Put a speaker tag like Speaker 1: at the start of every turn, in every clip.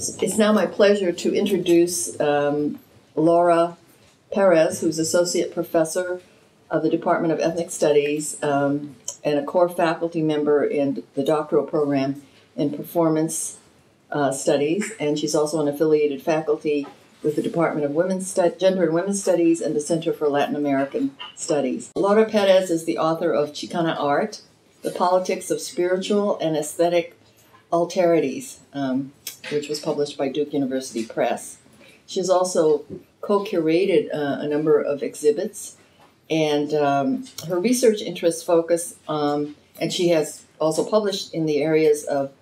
Speaker 1: It's now my pleasure to introduce um, Laura Perez, who's Associate Professor of the Department of Ethnic Studies um, and a core faculty member in the doctoral program in Performance uh, Studies. And she's also an affiliated faculty with the Department of Women's Gender and Women's Studies and the Center for Latin American Studies. Laura Perez is the author of Chicana Art, The Politics of Spiritual and Aesthetic Alterities, um, which was published by Duke University Press. She has also co curated uh, a number of exhibits, and um, her research interests focus, um, and she has also published in the areas of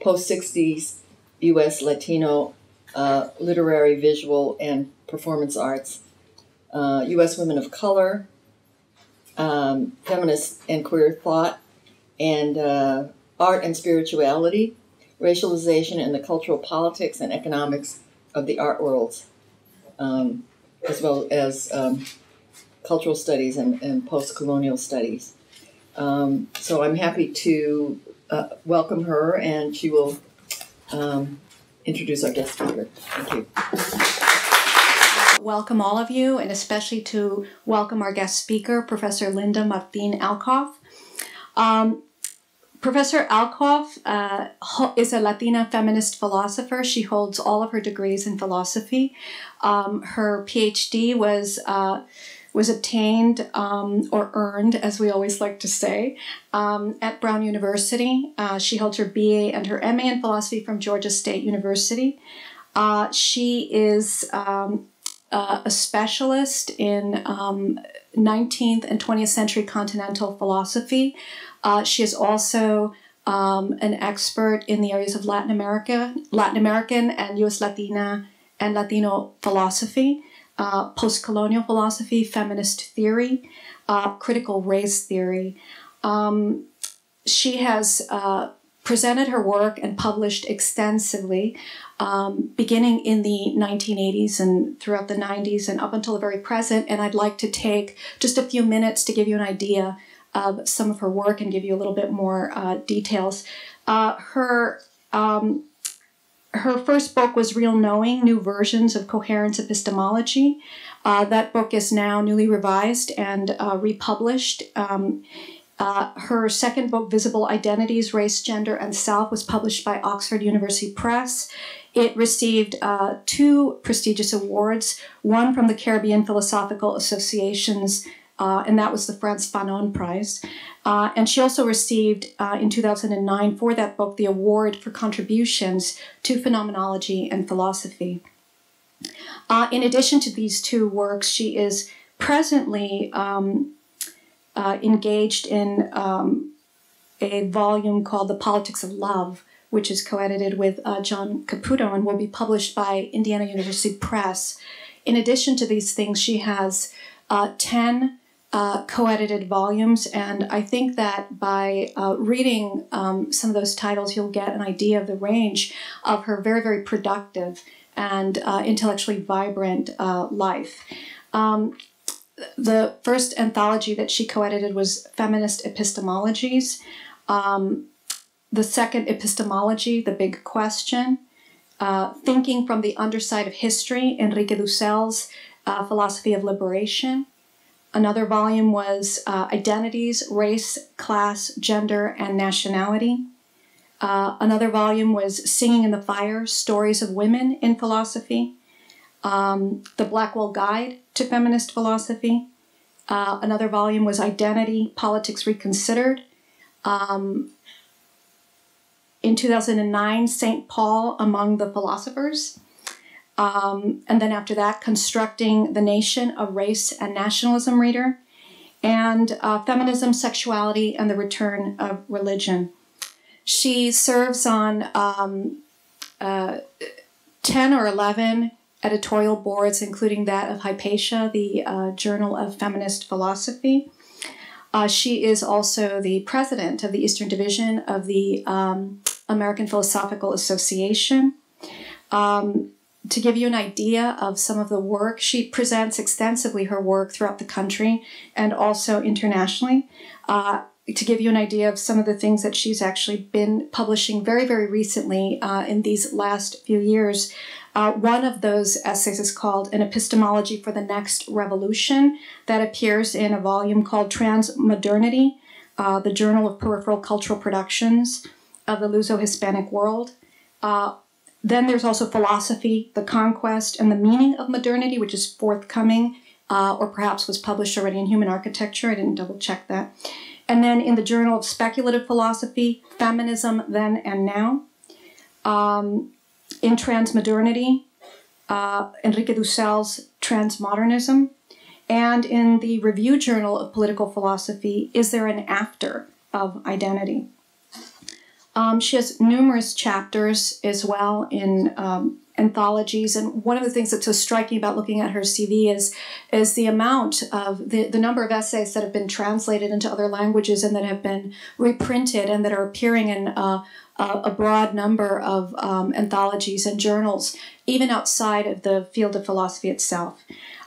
Speaker 1: post 60s US Latino uh, literary, visual, and performance arts, uh, U.S. women of color, um, feminist and queer thought, and uh, art and spirituality, racialization and the cultural politics and economics of the art worlds, um, as well as um, cultural studies and, and post colonial studies. Um, so I'm happy to uh, welcome her, and she will um, introduce our guest speaker. Thank you.
Speaker 2: Welcome all of you, and especially to welcome our guest speaker, Professor Linda Martin Alcoff. Um, Professor Alcoff uh, is a Latina feminist philosopher. She holds all of her degrees in philosophy. Um, her PhD was uh, was obtained um, or earned, as we always like to say, um, at Brown University. Uh, she held her BA and her MA in philosophy from Georgia State University. Uh, she is um, uh, a specialist in 19th um, and 20th century continental philosophy. Uh, she is also um, an expert in the areas of Latin America, Latin American and U.S. Latina and Latino philosophy uh, post colonial philosophy, feminist theory, uh, critical race theory. Um, she has uh, presented her work and published extensively, um, beginning in the 1980s and throughout the 90s and up until the very present. And I'd like to take just a few minutes to give you an idea of some of her work and give you a little bit more uh, details. Uh, her um, her first book was Real Knowing New Versions of Coherence Epistemology. Uh, that book is now newly revised and uh, republished. Um, uh, her second book, Visible Identities Race, Gender, and Self, was published by Oxford University Press. It received uh, two prestigious awards one from the Caribbean Philosophical Association's uh, and that was the Frantz Fanon Prize. Uh, and she also received uh, in 2009 for that book the award for contributions to phenomenology and philosophy. Uh, in addition to these two works, she is presently um, uh, engaged in um, a volume called The Politics of Love, which is co edited with uh, John Caputo and will be published by Indiana University Press. In addition to these things, she has 10 uh, co-edited volumes, and I think that by uh, reading um, some of those titles, you'll get an idea of the range of her very, very productive and uh, intellectually vibrant uh, life. Um, the first anthology that she co-edited was Feminist Epistemologies. Um, the second, Epistemology, The Big Question. Uh, Thinking from the Underside of History, Enrique Dussel's uh, Philosophy of Liberation. Another volume was uh, Identities, Race, Class, Gender, and Nationality. Uh, another volume was Singing in the Fire Stories of Women in Philosophy. Um, the Blackwell Guide to Feminist Philosophy. Uh, another volume was Identity, Politics Reconsidered. Um, in 2009, St. Paul Among the Philosophers. Um, and then after that, Constructing the Nation, a Race and Nationalism reader, and uh, Feminism, Sexuality, and the Return of Religion. She serves on um, uh, 10 or 11 editorial boards, including that of Hypatia, the uh, Journal of Feminist Philosophy. Uh, she is also the president of the Eastern Division of the um, American Philosophical Association. Um, to give you an idea of some of the work, she presents extensively her work throughout the country and also internationally. Uh, to give you an idea of some of the things that she's actually been publishing very, very recently uh, in these last few years. Uh, one of those essays is called An Epistemology for the Next Revolution, that appears in a volume called Transmodernity, uh, the Journal of Peripheral Cultural Productions of the Luso Hispanic World. Then there's also Philosophy, the Conquest, and the Meaning of Modernity, which is forthcoming, uh, or perhaps was published already in Human Architecture. I didn't double check that. And then in the Journal of Speculative Philosophy, Feminism Then and Now. Um, in Transmodernity, uh, Enrique Dussel's Transmodernism, and in the Review Journal of Political Philosophy, Is There an After of Identity? Um, she has numerous chapters as well in um, anthologies, and one of the things that's so striking about looking at her CV is is the amount of the, the number of essays that have been translated into other languages and that have been reprinted and that are appearing in uh, a broad number of um, anthologies and journals, even outside of the field of philosophy itself.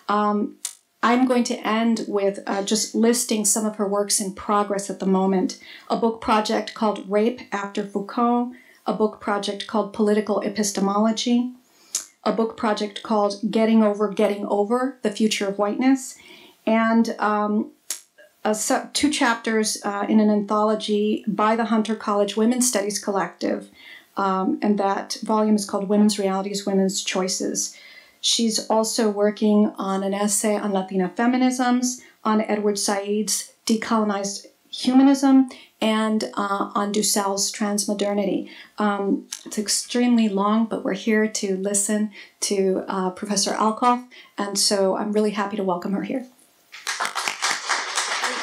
Speaker 2: Um, I'm going to end with uh, just listing some of her works in progress at the moment. A book project called Rape After Foucault, a book project called Political Epistemology, a book project called Getting Over, Getting Over the Future of Whiteness, and um, uh, two chapters uh, in an anthology by the Hunter College Women's Studies Collective, um, and that volume is called Women's Realities, Women's Choices. She's also working on an essay on Latina feminisms, on Edward Said's decolonized humanism, and uh, on Dussel's transmodernity. Um, it's extremely long, but we're here to listen to uh, Professor Alcoff, and so I'm really happy to welcome her here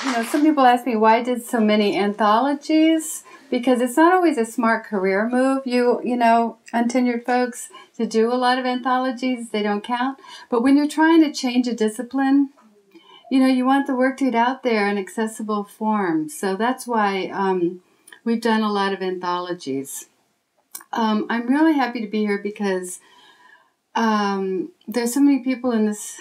Speaker 3: you know, some people ask me why I did so many anthologies because it's not always a smart career move. You, you know, untenured folks to do a lot of anthologies, they don't count. But when you're trying to change a discipline, you know, you want the work to get out there in accessible form. So that's why um, we've done a lot of anthologies. Um, I'm really happy to be here because um, there's so many people in this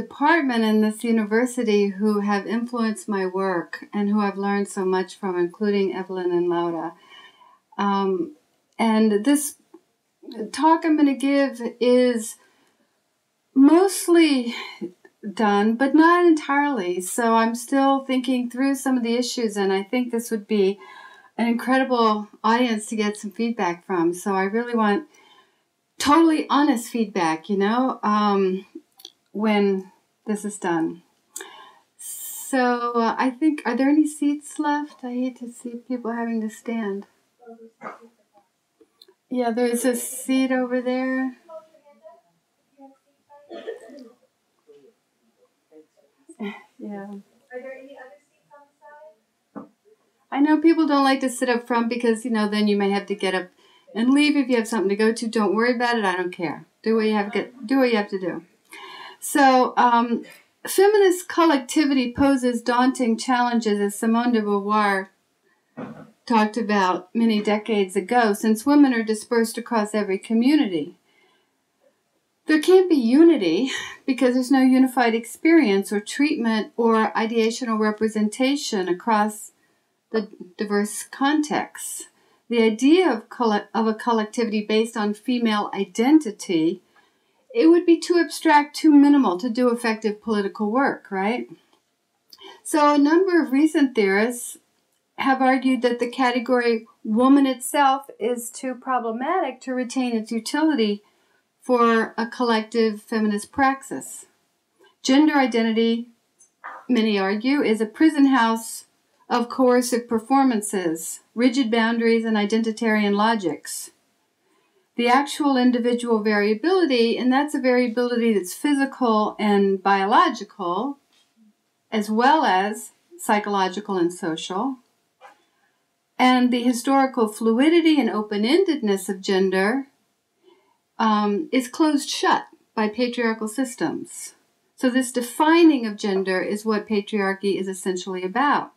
Speaker 3: department in this university who have influenced my work and who I've learned so much from, including Evelyn and Laura. Um, and this talk I'm going to give is mostly done, but not entirely. So I'm still thinking through some of the issues, and I think this would be an incredible audience to get some feedback from. So I really want totally honest feedback, you know. Um, when this is done. So uh, I think, are there any seats left? I hate to see people having to stand. Yeah, there's a seat over there. Yeah. Are there any other seats on the side? I know people don't like to sit up front because, you know, then you may have to get up and leave if you have something to go to. Don't worry about it. I don't care. Do what you have to get, do what you have to do. So, um, feminist collectivity poses daunting challenges, as Simone de Beauvoir talked about many decades ago, since women are dispersed across every community. There can't be unity because there's no unified experience or treatment or ideational representation across the diverse contexts. The idea of, of a collectivity based on female identity it would be too abstract, too minimal to do effective political work, right? So, a number of recent theorists have argued that the category woman itself is too problematic to retain its utility for a collective feminist praxis. Gender identity, many argue, is a prison house of coercive performances, rigid boundaries, and identitarian logics the actual individual variability, and that's a variability that's physical and biological, as well as psychological and social. And the historical fluidity and open endedness of gender um, is closed shut by patriarchal systems. So, this defining of gender is what patriarchy is essentially about.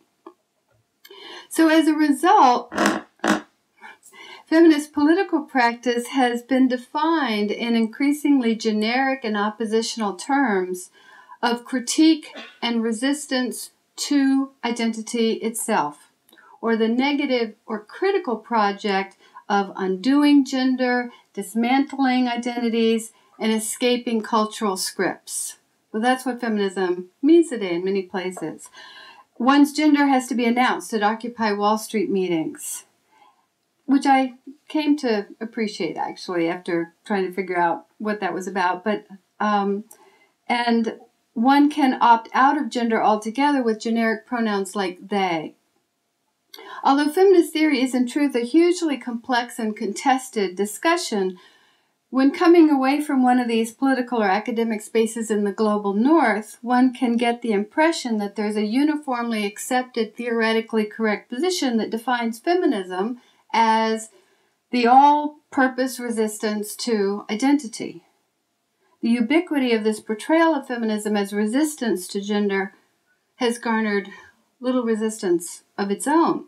Speaker 3: So, as a result, Feminist political practice has been defined in increasingly generic and oppositional terms of critique and resistance to identity itself. or the negative or critical project of undoing gender, dismantling identities, and escaping cultural scripts. Well, that's what feminism means today in many places. One's gender has to be announced at Occupy Wall Street meetings, which I came to appreciate actually after trying to figure out what that was about. But um, and one can opt out of gender altogether with generic pronouns like they. Although feminist theory is in truth a hugely complex and contested discussion, when coming away from one of these political or academic spaces in the global north, one can get the impression that there's a uniformly accepted, theoretically correct position that defines feminism as the all purpose resistance to identity. The ubiquity of this portrayal of feminism as resistance to gender has garnered little resistance of its own.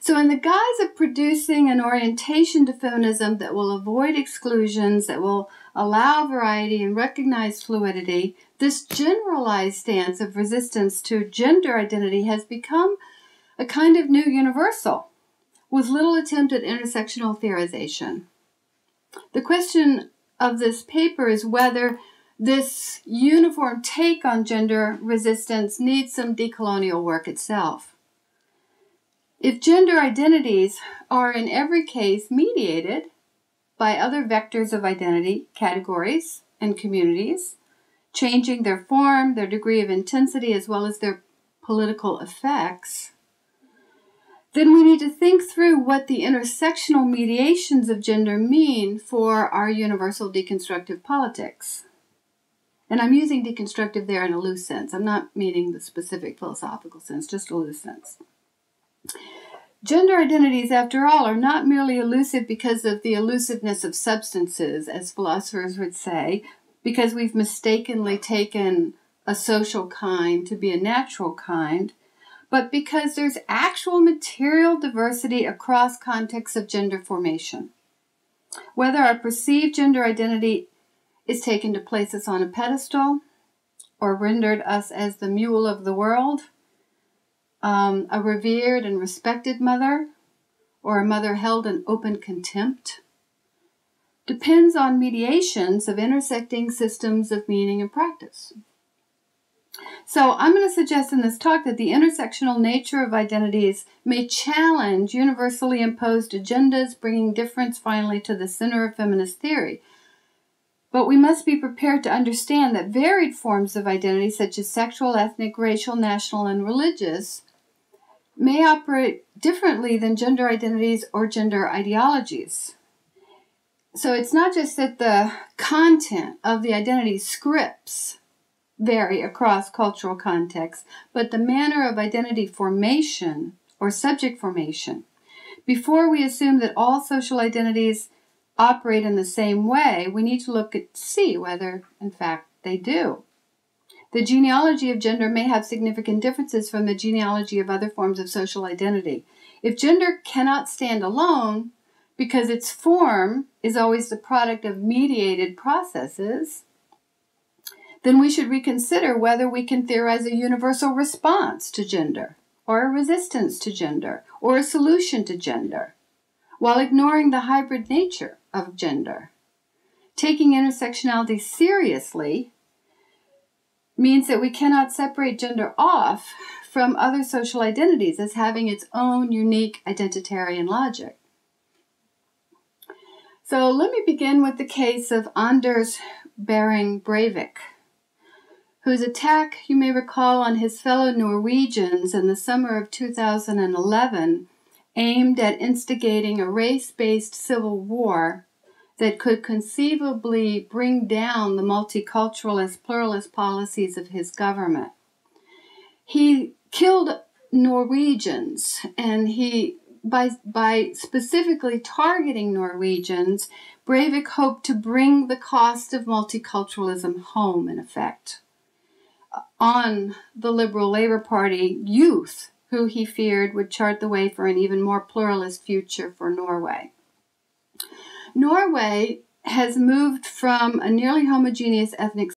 Speaker 3: So, in the guise of producing an orientation to feminism that will avoid exclusions, that will allow variety and recognize fluidity, this generalized stance of resistance to gender identity has become a kind of new universal with little attempt at intersectional theorization. The question of this paper is whether this uniform take on gender resistance needs some decolonial work itself. If gender identities are in every case mediated by other vectors of identity, categories, and communities, changing their form, their degree of intensity, as well as their political effects, then we need to think through what the intersectional mediations of gender mean for our universal deconstructive politics. And I'm using deconstructive there in a loose sense. I'm not meaning the specific philosophical sense, just a loose sense. Gender identities, after all, are not merely elusive because of the elusiveness of substances, as philosophers would say, because we've mistakenly taken a social kind to be a natural kind, but because there's actual material diversity across contexts of gender formation. Whether our perceived gender identity is taken to place us on a pedestal or rendered us as the mule of the world, um, a revered and respected mother, or a mother held in open contempt, depends on mediations of intersecting systems of meaning and practice. So, I'm going to suggest in this talk that the intersectional nature of identities may challenge universally imposed agendas, bringing difference finally to the center of feminist theory. But we must be prepared to understand that varied forms of identity, such as sexual, ethnic, racial, national, and religious, may operate differently than gender identities or gender ideologies. So it's not just that the content of the identity scripts vary across cultural contexts, but the manner of identity formation or subject formation. Before we assume that all social identities operate in the same way, we need to look at see whether in fact they do. The genealogy of gender may have significant differences from the genealogy of other forms of social identity. If gender cannot stand alone, because its form is always the product of mediated processes, then we should reconsider whether we can theorize a universal response to gender, or a resistance to gender, or a solution to gender, while ignoring the hybrid nature of gender. Taking intersectionality seriously means that we cannot separate gender off from other social identities as having its own unique identitarian logic. So let me begin with the case of Anders Behring Breivik, whose attack, you may recall, on his fellow Norwegians in the summer of 2011 aimed at instigating a race based civil war that could conceivably bring down the multiculturalist, pluralist policies of his government. He killed Norwegians and he by by specifically targeting Norwegians, Breivik hoped to bring the cost of multiculturalism home in effect on the Liberal Labour Party youth who he feared would chart the way for an even more pluralist future for Norway. Norway has moved from a nearly homogeneous ethnic